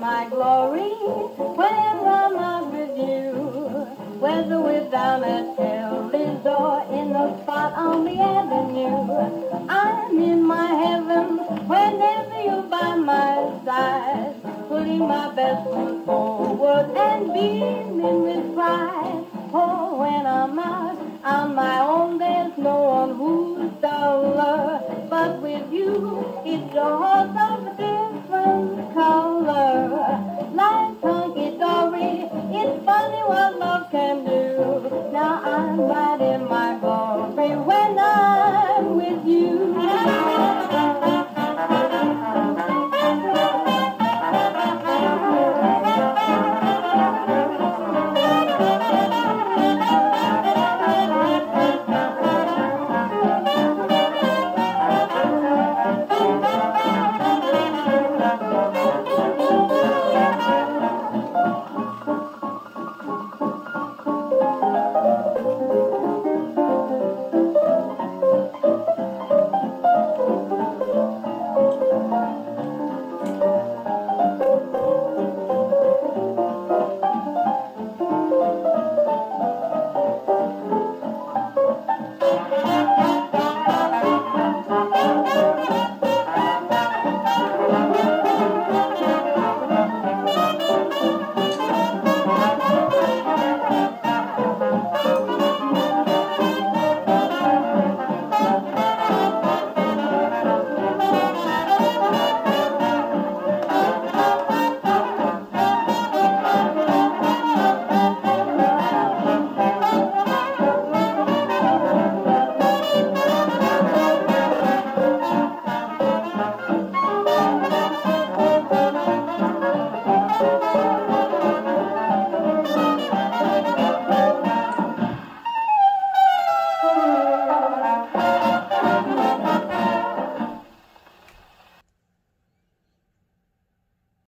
my glory, whenever I'm out with you, whether we're down at Ellie's or in the spot on the avenue, I'm in my heaven whenever you're by my side, putting my best foot forward and beaming with pride. Oh, when I'm out on my own, there's no one who's duller, but with you, it's your whole